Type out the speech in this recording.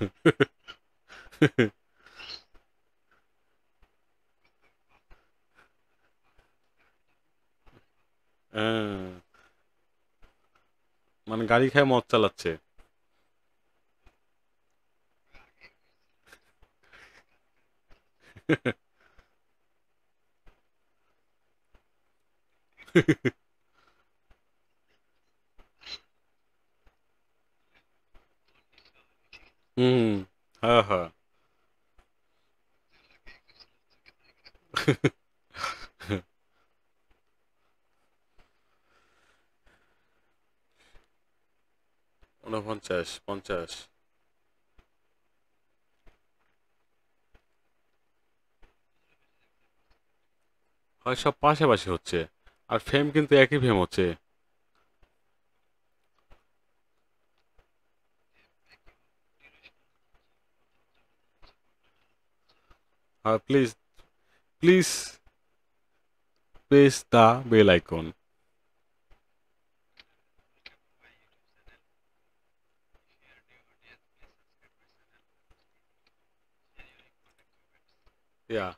হ্যাঁ, মানে গাড়ি খায় মদ চালাচ্ছে। হুম হ্যাঁ হ্যাঁ। ঊনপঞ্চাশ পঞ্চাশ। হয় সব পাশাপাশি হচ্ছে। আর ফেম কিন্তু একই ফেম হচ্ছে। uh, please please paste the bell icon. Yeah.